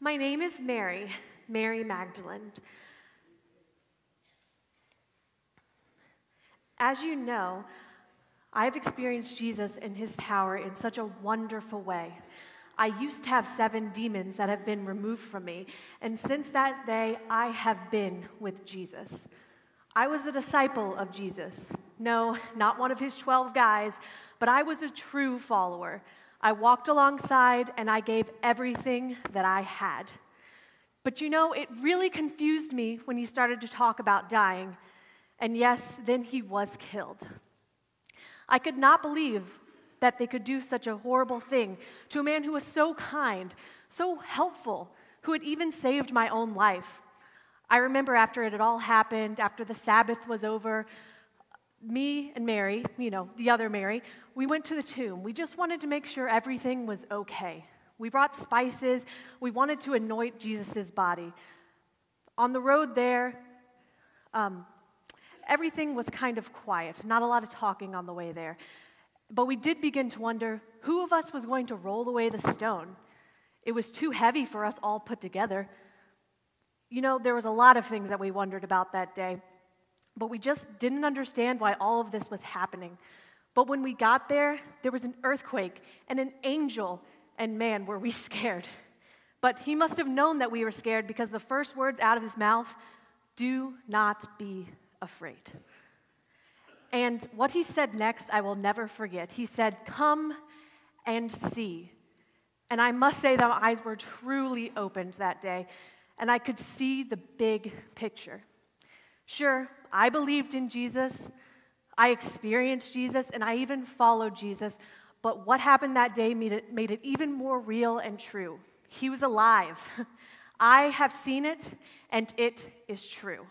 My name is Mary, Mary Magdalene. As you know, I've experienced Jesus and his power in such a wonderful way. I used to have seven demons that have been removed from me, and since that day, I have been with Jesus. I was a disciple of Jesus. No, not one of his 12 guys, but I was a true follower. I walked alongside and I gave everything that I had. But you know, it really confused me when he started to talk about dying. And yes, then he was killed. I could not believe that they could do such a horrible thing to a man who was so kind, so helpful, who had even saved my own life. I remember after it had all happened, after the Sabbath was over, me and Mary, you know, the other Mary, we went to the tomb. We just wanted to make sure everything was okay. We brought spices. We wanted to anoint Jesus' body. On the road there, um, everything was kind of quiet, not a lot of talking on the way there. But we did begin to wonder who of us was going to roll away the stone. It was too heavy for us all put together. You know, there was a lot of things that we wondered about that day, but we just didn't understand why all of this was happening. But when we got there, there was an earthquake and an angel, and man, were we scared. But he must have known that we were scared because the first words out of his mouth do not be afraid. And what he said next, I will never forget. He said, Come and see. And I must say that my eyes were truly opened that day, and I could see the big picture. Sure, I believed in Jesus, I experienced Jesus, and I even followed Jesus, but what happened that day made it, made it even more real and true. He was alive. I have seen it, and it is true.